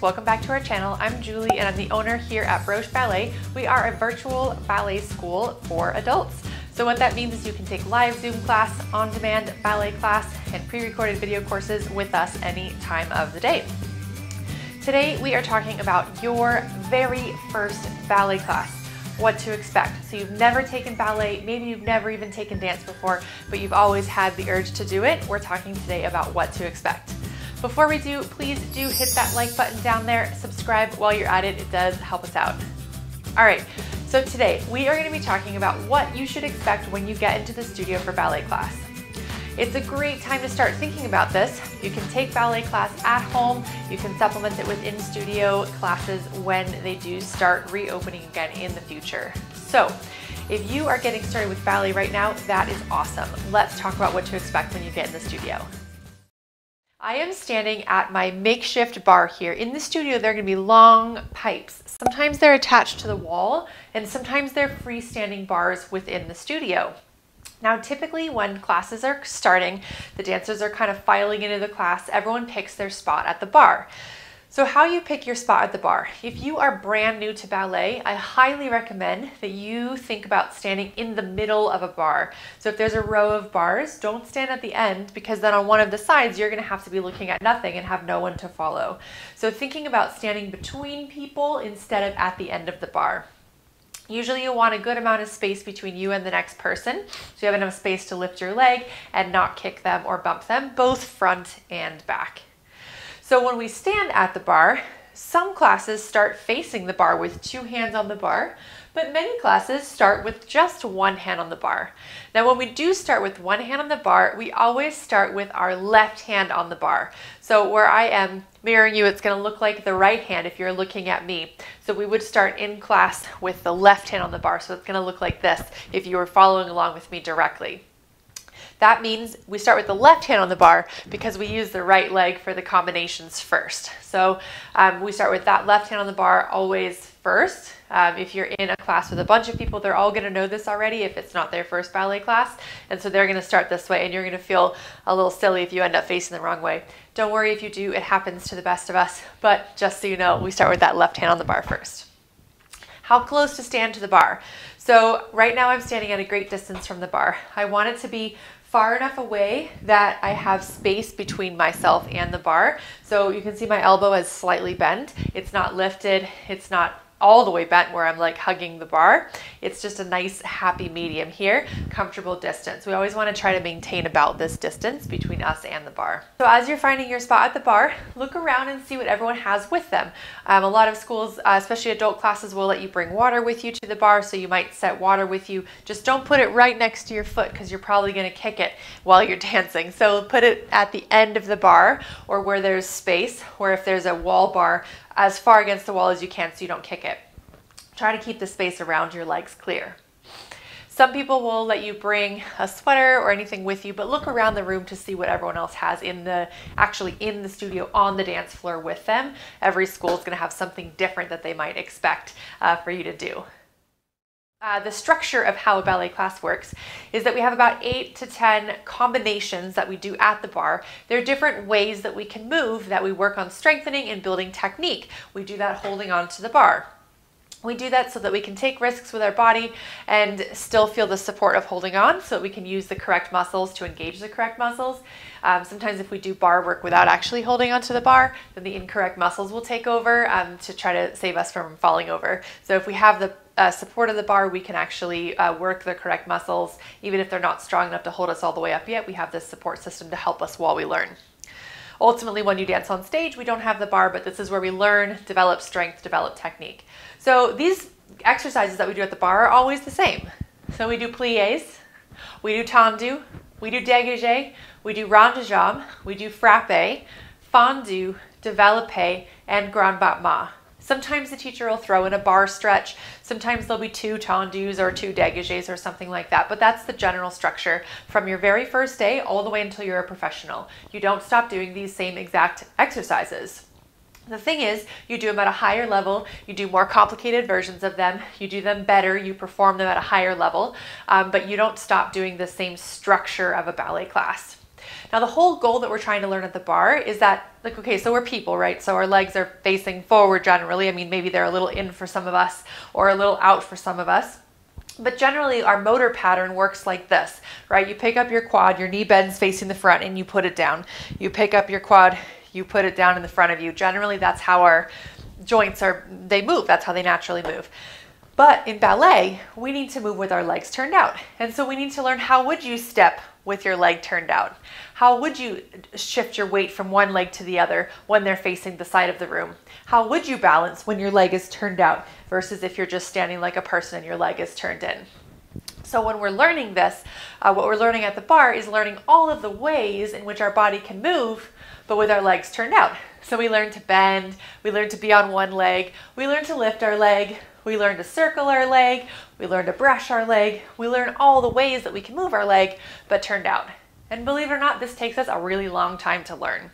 welcome back to our channel. I'm Julie and I'm the owner here at Broche Ballet. We are a virtual ballet school for adults. So what that means is you can take live Zoom class, on-demand ballet class, and pre-recorded video courses with us any time of the day. Today we are talking about your very first ballet class what to expect. So you've never taken ballet, maybe you've never even taken dance before, but you've always had the urge to do it. We're talking today about what to expect. Before we do, please do hit that like button down there, subscribe while you're at it, it does help us out. All right, so today we are gonna be talking about what you should expect when you get into the studio for ballet class. It's a great time to start thinking about this. You can take ballet class at home. You can supplement it with in-studio classes when they do start reopening again in the future. So if you are getting started with ballet right now, that is awesome. Let's talk about what to expect when you get in the studio. I am standing at my makeshift bar here. In the studio, there are gonna be long pipes. Sometimes they're attached to the wall and sometimes they're freestanding bars within the studio. Now, typically when classes are starting, the dancers are kind of filing into the class, everyone picks their spot at the bar. So how you pick your spot at the bar. If you are brand new to ballet, I highly recommend that you think about standing in the middle of a bar. So if there's a row of bars, don't stand at the end because then on one of the sides, you're gonna have to be looking at nothing and have no one to follow. So thinking about standing between people instead of at the end of the bar. Usually you want a good amount of space between you and the next person. So you have enough space to lift your leg and not kick them or bump them, both front and back. So when we stand at the bar, some classes start facing the bar with two hands on the bar, but many classes start with just one hand on the bar. Now when we do start with one hand on the bar, we always start with our left hand on the bar. So where I am mirroring you, it's gonna look like the right hand if you're looking at me. So we would start in class with the left hand on the bar. So it's gonna look like this if you were following along with me directly. That means we start with the left hand on the bar because we use the right leg for the combinations first. So um, we start with that left hand on the bar always first. Um, if you're in a class with a bunch of people, they're all going to know this already if it's not their first ballet class. And so they're going to start this way and you're going to feel a little silly if you end up facing the wrong way. Don't worry if you do, it happens to the best of us. But just so you know, we start with that left hand on the bar first. How close to stand to the bar? So right now I'm standing at a great distance from the bar. I want it to be far enough away that I have space between myself and the bar. So you can see my elbow is slightly bent. It's not lifted. It's not all the way bent where I'm like hugging the bar. It's just a nice happy medium here, comfortable distance. We always want to try to maintain about this distance between us and the bar. So as you're finding your spot at the bar, look around and see what everyone has with them. Um, a lot of schools, uh, especially adult classes, will let you bring water with you to the bar, so you might set water with you. Just don't put it right next to your foot because you're probably going to kick it while you're dancing. So put it at the end of the bar or where there's space, or if there's a wall bar, as far against the wall as you can so you don't kick it. Try to keep the space around your legs clear. Some people will let you bring a sweater or anything with you, but look around the room to see what everyone else has in the actually in the studio on the dance floor with them. Every school is going to have something different that they might expect uh, for you to do. Uh, the structure of how a ballet class works is that we have about eight to 10 combinations that we do at the bar. There are different ways that we can move that we work on strengthening and building technique. We do that holding on to the bar. We do that so that we can take risks with our body and still feel the support of holding on so that we can use the correct muscles to engage the correct muscles. Um, sometimes if we do bar work without actually holding onto the bar, then the incorrect muscles will take over um, to try to save us from falling over. So if we have the uh, support of the bar, we can actually uh, work the correct muscles. Even if they're not strong enough to hold us all the way up yet, we have this support system to help us while we learn. Ultimately, when you dance on stage, we don't have the bar, but this is where we learn, develop strength, develop technique. So these exercises that we do at the bar are always the same. So we do pliés, we do tendu, we do dégagé, we do rond de jambe, we do frappé, fondu, développé, and grand battement. Sometimes the teacher will throw in a bar stretch. Sometimes there'll be two tendus or two dégagés or something like that. But that's the general structure from your very first day all the way until you're a professional. You don't stop doing these same exact exercises. The thing is, you do them at a higher level, you do more complicated versions of them, you do them better, you perform them at a higher level, um, but you don't stop doing the same structure of a ballet class. Now, the whole goal that we're trying to learn at the bar is that, like, okay, so we're people, right? So our legs are facing forward generally. I mean, maybe they're a little in for some of us or a little out for some of us. But generally, our motor pattern works like this, right? You pick up your quad, your knee bends facing the front, and you put it down. You pick up your quad, you put it down in the front of you. Generally, that's how our joints are, they move. That's how they naturally move. But in ballet, we need to move with our legs turned out. And so we need to learn how would you step with your leg turned out? How would you shift your weight from one leg to the other when they're facing the side of the room? How would you balance when your leg is turned out versus if you're just standing like a person and your leg is turned in? So when we're learning this, uh, what we're learning at the bar is learning all of the ways in which our body can move, but with our legs turned out. So we learn to bend, we learn to be on one leg, we learn to lift our leg, we learn to circle our leg, we learn to brush our leg, we learn all the ways that we can move our leg, but turned out. And believe it or not, this takes us a really long time to learn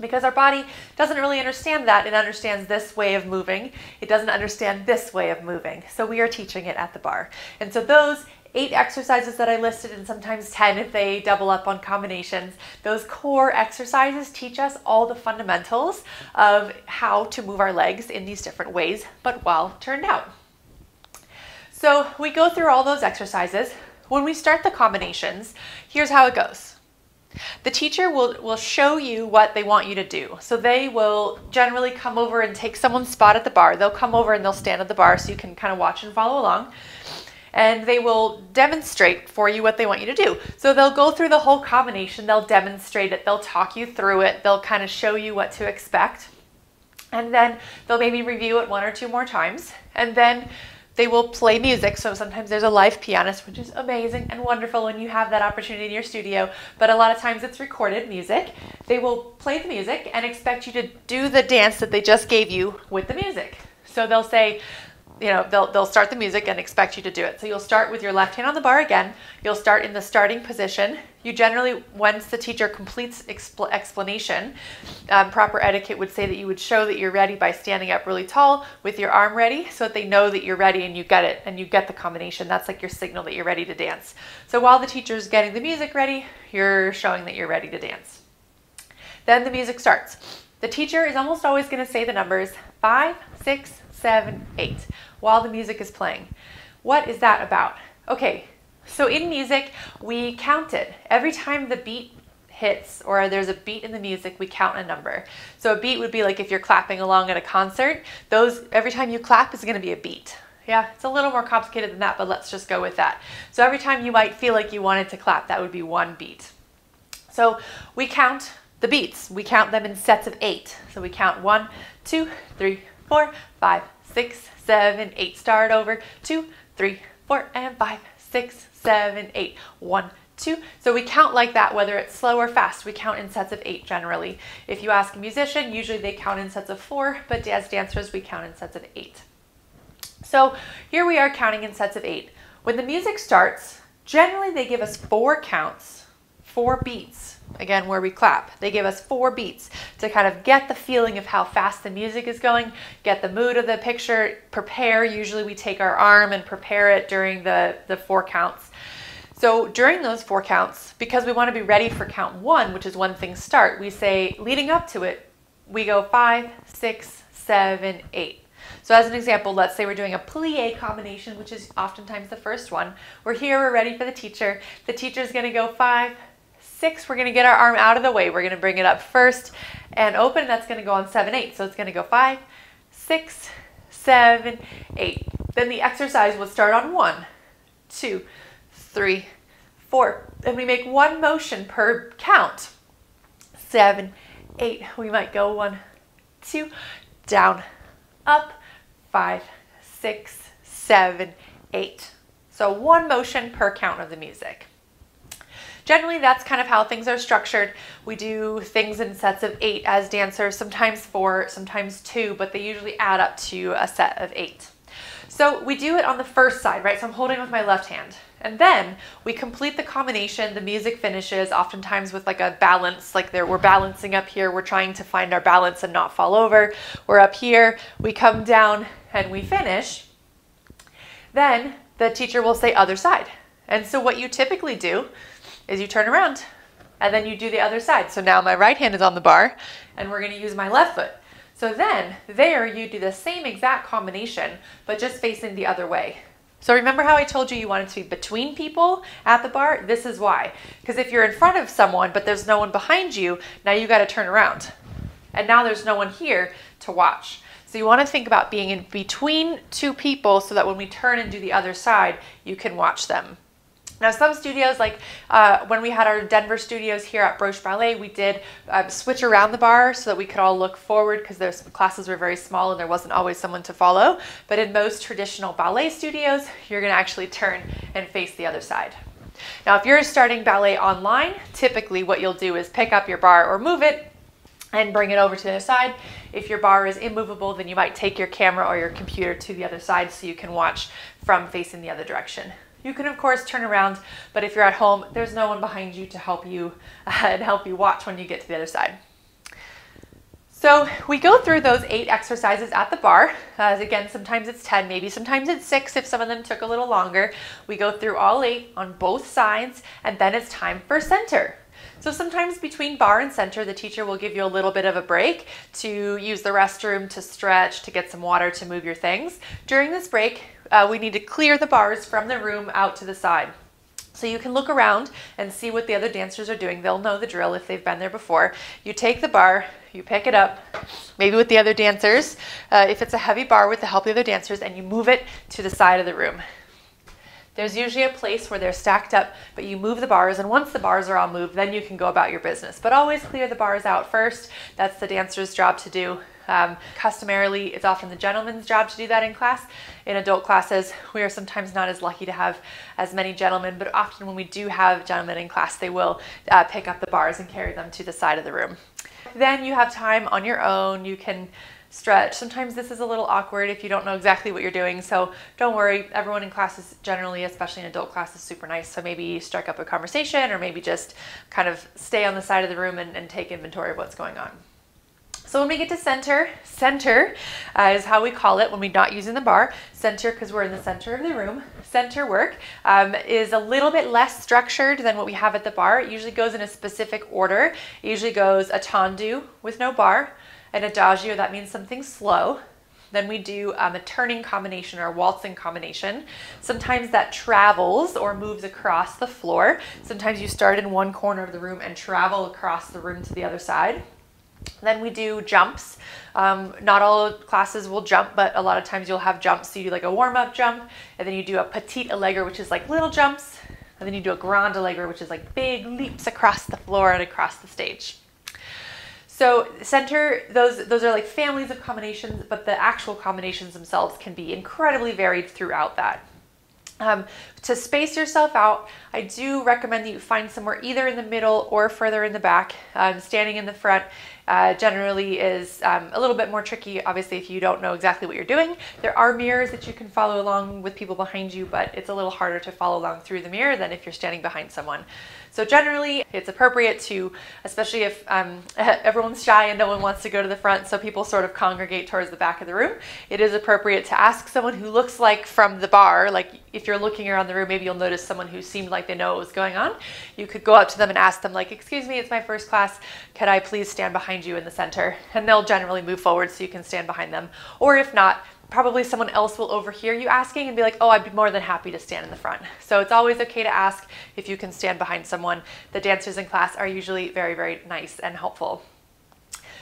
because our body doesn't really understand that. It understands this way of moving. It doesn't understand this way of moving. So we are teaching it at the bar. And so those eight exercises that I listed and sometimes 10 if they double up on combinations. Those core exercises teach us all the fundamentals of how to move our legs in these different ways, but while turned out. So we go through all those exercises. When we start the combinations, here's how it goes. The teacher will, will show you what they want you to do. So they will generally come over and take someone's spot at the bar. They'll come over and they'll stand at the bar so you can kind of watch and follow along and they will demonstrate for you what they want you to do. So they'll go through the whole combination, they'll demonstrate it, they'll talk you through it, they'll kind of show you what to expect. And then they'll maybe review it one or two more times. And then they will play music. So sometimes there's a live pianist, which is amazing and wonderful when you have that opportunity in your studio. But a lot of times it's recorded music. They will play the music and expect you to do the dance that they just gave you with the music. So they'll say, you know, they'll, they'll start the music and expect you to do it. So you'll start with your left hand on the bar again. You'll start in the starting position. You generally, once the teacher completes expl explanation, um, proper etiquette would say that you would show that you're ready by standing up really tall with your arm ready so that they know that you're ready and you get it and you get the combination. That's like your signal that you're ready to dance. So while the teacher's getting the music ready, you're showing that you're ready to dance. Then the music starts. The teacher is almost always going to say the numbers five, six, seven, eight while the music is playing. What is that about? Okay, so in music, we count it. Every time the beat hits or there's a beat in the music, we count a number. So a beat would be like if you're clapping along at a concert, those every time you clap is going to be a beat. Yeah, it's a little more complicated than that, but let's just go with that. So every time you might feel like you wanted to clap, that would be one beat. So we count the beats. We count them in sets of eight. So we count one, two, three, four, five, six, seven, eight. Start over. Two, three, four, and five, six, seven, eight. One, two. So we count like that, whether it's slow or fast. We count in sets of eight generally. If you ask a musician, usually they count in sets of four, but as dancers, we count in sets of eight. So here we are counting in sets of eight. When the music starts, generally they give us four counts, four beats again where we clap. They give us four beats to kind of get the feeling of how fast the music is going, get the mood of the picture, prepare. Usually we take our arm and prepare it during the, the four counts. So during those four counts, because we want to be ready for count one, which is when things start, we say leading up to it, we go five, six, seven, eight. So as an example, let's say we're doing a plie combination, which is oftentimes the first one. We're here, we're ready for the teacher. The teacher's going to go five, six, we're going to get our arm out of the way. We're going to bring it up first and open. That's going to go on seven, eight. So it's going to go five, six, seven, eight. Then the exercise will start on one, two, three, four. And we make one motion per count. Seven, eight. We might go one, two, down, up, five, six, seven, eight. So one motion per count of the music. Generally, that's kind of how things are structured. We do things in sets of eight as dancers, sometimes four, sometimes two, but they usually add up to a set of eight. So we do it on the first side, right? So I'm holding with my left hand. And then we complete the combination, the music finishes, oftentimes with like a balance, like there we're balancing up here, we're trying to find our balance and not fall over. We're up here, we come down and we finish. Then the teacher will say other side. And so what you typically do is you turn around and then you do the other side. So now my right hand is on the bar, and we're gonna use my left foot. So then, there you do the same exact combination, but just facing the other way. So remember how I told you you wanted to be between people at the bar? This is why. Because if you're in front of someone, but there's no one behind you, now you gotta turn around. And now there's no one here to watch. So you wanna think about being in between two people so that when we turn and do the other side, you can watch them. Now, some studios, like uh, when we had our Denver studios here at Broche Ballet, we did uh, switch around the bar so that we could all look forward because those classes were very small and there wasn't always someone to follow. But in most traditional ballet studios, you're going to actually turn and face the other side. Now, if you're starting ballet online, typically what you'll do is pick up your bar or move it and bring it over to the other side. If your bar is immovable, then you might take your camera or your computer to the other side so you can watch from facing the other direction. You can of course turn around, but if you're at home, there's no one behind you to help you uh, and help you watch when you get to the other side. So we go through those eight exercises at the bar. Uh, again, sometimes it's 10, maybe sometimes it's six if some of them took a little longer. We go through all eight on both sides and then it's time for center. So sometimes between bar and center, the teacher will give you a little bit of a break to use the restroom, to stretch, to get some water, to move your things. During this break, uh, we need to clear the bars from the room out to the side. So you can look around and see what the other dancers are doing. They'll know the drill if they've been there before. You take the bar, you pick it up, maybe with the other dancers, uh, if it's a heavy bar with the help of the other dancers, and you move it to the side of the room. There's usually a place where they're stacked up, but you move the bars, and once the bars are all moved, then you can go about your business. But always clear the bars out first. That's the dancer's job to do. Um, customarily, it's often the gentleman's job to do that in class. In adult classes, we are sometimes not as lucky to have as many gentlemen, but often when we do have gentlemen in class, they will uh, pick up the bars and carry them to the side of the room. Then you have time on your own. You can stretch. Sometimes this is a little awkward if you don't know exactly what you're doing. So don't worry. Everyone in class is generally, especially in adult class, is super nice. So maybe strike up a conversation or maybe just kind of stay on the side of the room and, and take inventory of what's going on. So when we get to center, center uh, is how we call it when we're not using the bar. Center because we're in the center of the room. Center work um, is a little bit less structured than what we have at the bar. It usually goes in a specific order. It usually goes a tendu with no bar, an adagio, that means something slow. Then we do um, a turning combination or a waltzing combination. Sometimes that travels or moves across the floor. Sometimes you start in one corner of the room and travel across the room to the other side. Then we do jumps. Um, not all classes will jump, but a lot of times you'll have jumps. So you do like a warm-up jump, and then you do a petit allegro, which is like little jumps, and then you do a grand allegro, which is like big leaps across the floor and across the stage. So center, those, those are like families of combinations, but the actual combinations themselves can be incredibly varied throughout that. Um, to space yourself out, I do recommend that you find somewhere either in the middle or further in the back. Um, standing in the front uh, generally is um, a little bit more tricky, obviously, if you don't know exactly what you're doing. There are mirrors that you can follow along with people behind you, but it's a little harder to follow along through the mirror than if you're standing behind someone. So generally, it's appropriate to, especially if um, everyone's shy and no one wants to go to the front, so people sort of congregate towards the back of the room, it is appropriate to ask someone who looks like from the bar, like if you're looking around the room, maybe you'll notice someone who seemed like they know what was going on. You could go up to them and ask them like, excuse me, it's my first class. Could I please stand behind you in the center? And they'll generally move forward so you can stand behind them. Or if not, probably someone else will overhear you asking and be like, oh, I'd be more than happy to stand in the front. So it's always okay to ask if you can stand behind someone. The dancers in class are usually very, very nice and helpful.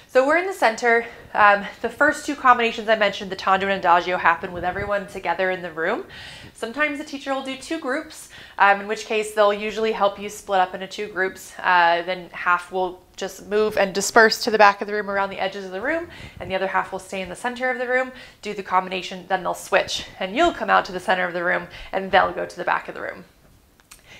So we're in the center. Um, the first two combinations I mentioned, the tendu and adagio, happen with everyone together in the room. Sometimes the teacher will do two groups, um, in which case they'll usually help you split up into two groups. Uh, then half will just move and disperse to the back of the room around the edges of the room, and the other half will stay in the center of the room, do the combination, then they'll switch, and you'll come out to the center of the room, and they'll go to the back of the room.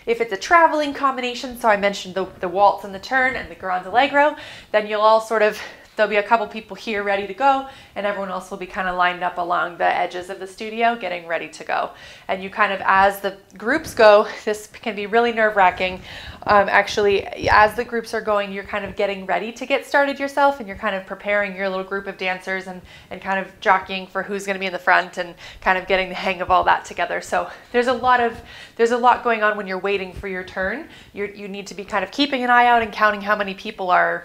If it's a traveling combination, so I mentioned the, the waltz and the turn and the grand allegro, then you'll all sort of there'll be a couple people here ready to go, and everyone else will be kind of lined up along the edges of the studio getting ready to go. And you kind of, as the groups go, this can be really nerve wracking. Um, actually, as the groups are going, you're kind of getting ready to get started yourself, and you're kind of preparing your little group of dancers and, and kind of jockeying for who's going to be in the front and kind of getting the hang of all that together. So there's a lot of there's a lot going on when you're waiting for your turn. you you need to be kind of keeping an eye out and counting how many people are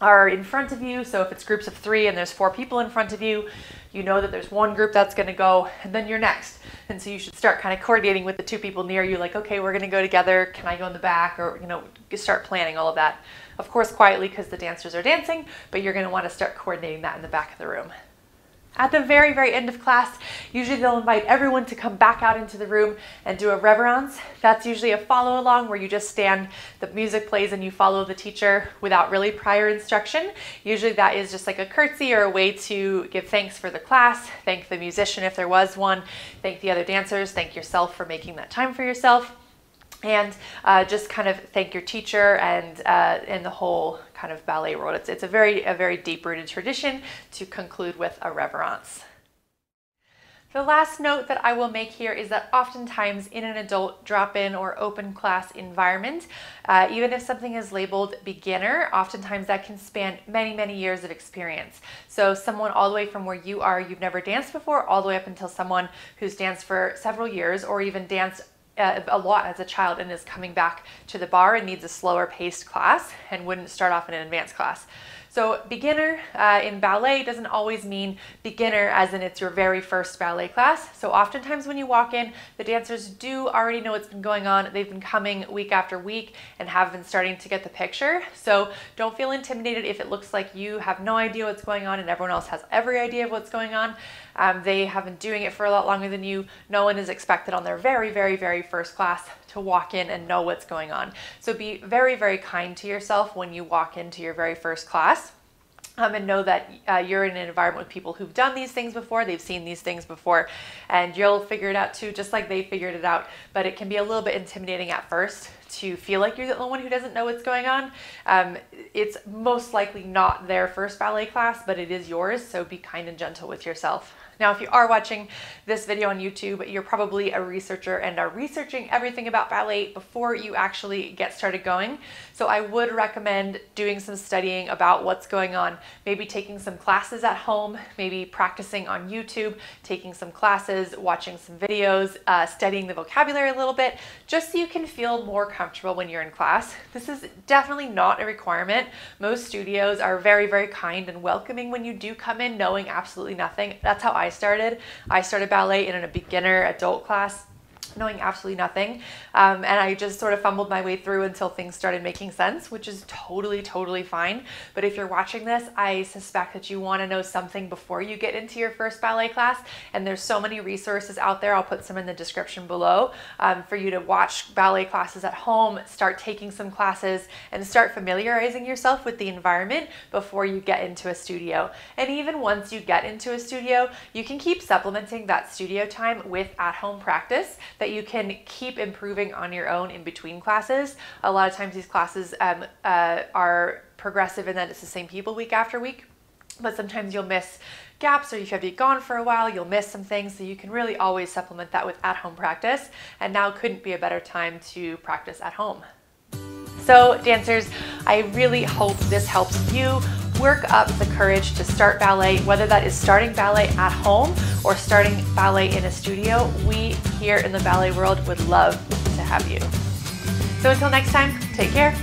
are in front of you. So if it's groups of three and there's four people in front of you, you know that there's one group that's going to go and then you're next. And so you should start kind of coordinating with the two people near you, like, okay, we're going to go together. Can I go in the back? Or, you know, start planning all of that. Of course, quietly because the dancers are dancing, but you're going to want to start coordinating that in the back of the room. At the very, very end of class, usually they'll invite everyone to come back out into the room and do a reverence. That's usually a follow along where you just stand, the music plays, and you follow the teacher without really prior instruction. Usually that is just like a curtsy or a way to give thanks for the class, thank the musician if there was one, thank the other dancers, thank yourself for making that time for yourself and uh, just kind of thank your teacher and uh, and the whole kind of ballet world. It's, it's a very a very deep rooted tradition to conclude with a reverence. The last note that I will make here is that oftentimes in an adult drop-in or open class environment, uh, even if something is labeled beginner, oftentimes that can span many, many years of experience. So someone all the way from where you are, you've never danced before, all the way up until someone who's danced for several years or even danced a lot as a child and is coming back to the bar and needs a slower paced class and wouldn't start off in an advanced class. So beginner uh, in ballet doesn't always mean beginner as in it's your very first ballet class. So oftentimes when you walk in, the dancers do already know what's been going on. They've been coming week after week and have been starting to get the picture. So don't feel intimidated if it looks like you have no idea what's going on and everyone else has every idea of what's going on. Um, they have been doing it for a lot longer than you. No one is expected on their very, very, very first class to walk in and know what's going on. So be very, very kind to yourself when you walk into your very first class. Um, and know that uh, you're in an environment with people who've done these things before, they've seen these things before, and you'll figure it out too, just like they figured it out. But it can be a little bit intimidating at first to feel like you're the only one who doesn't know what's going on. Um, it's most likely not their first ballet class, but it is yours, so be kind and gentle with yourself. Now, if you are watching this video on YouTube, you're probably a researcher and are researching everything about ballet before you actually get started going. So I would recommend doing some studying about what's going on, maybe taking some classes at home, maybe practicing on YouTube, taking some classes, watching some videos, uh, studying the vocabulary a little bit, just so you can feel more comfortable when you're in class. This is definitely not a requirement. Most studios are very, very kind and welcoming when you do come in knowing absolutely nothing. That's how I started. I started ballet in a beginner adult class knowing absolutely nothing. Um, and I just sort of fumbled my way through until things started making sense, which is totally, totally fine. But if you're watching this, I suspect that you want to know something before you get into your first ballet class. And there's so many resources out there. I'll put some in the description below um, for you to watch ballet classes at home, start taking some classes, and start familiarizing yourself with the environment before you get into a studio. And even once you get into a studio, you can keep supplementing that studio time with at home practice that you can keep improving on your own in between classes. A lot of times these classes um, uh, are progressive in that it's the same people week after week, but sometimes you'll miss gaps or if you have been gone for a while, you'll miss some things. So you can really always supplement that with at-home practice. And now couldn't be a better time to practice at home. So dancers, I really hope this helps you work up the courage to start ballet, whether that is starting ballet at home or starting ballet in a studio. We here in the ballet world would love to have you. So until next time, take care.